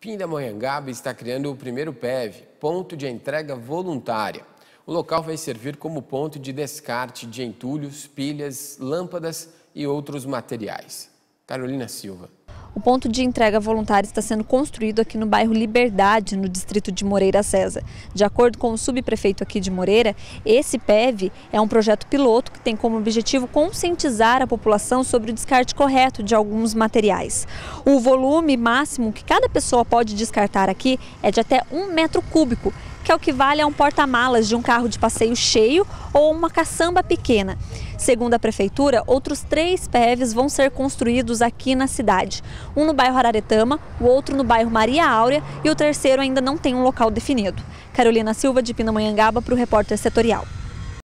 Pindamonhangaba está criando o primeiro PEV, ponto de entrega voluntária. O local vai servir como ponto de descarte de entulhos, pilhas, lâmpadas e outros materiais. Carolina Silva. O ponto de entrega voluntária está sendo construído aqui no bairro Liberdade, no distrito de Moreira César. De acordo com o subprefeito aqui de Moreira, esse PEV é um projeto piloto que tem como objetivo conscientizar a população sobre o descarte correto de alguns materiais. O volume máximo que cada pessoa pode descartar aqui é de até um metro cúbico que é o que vale a um porta-malas de um carro de passeio cheio ou uma caçamba pequena. Segundo a prefeitura, outros três PEVs vão ser construídos aqui na cidade. Um no bairro Araretama, o outro no bairro Maria Áurea e o terceiro ainda não tem um local definido. Carolina Silva, de Pindamonhangaba, para o repórter setorial.